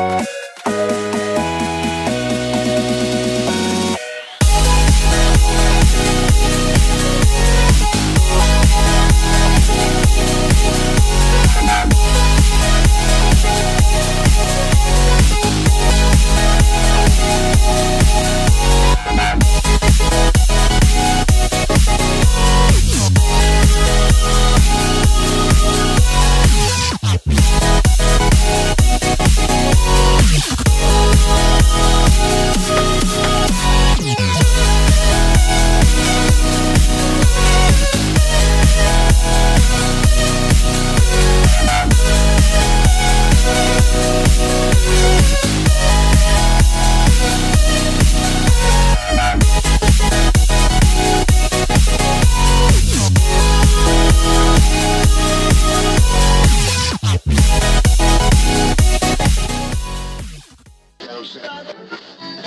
you Thank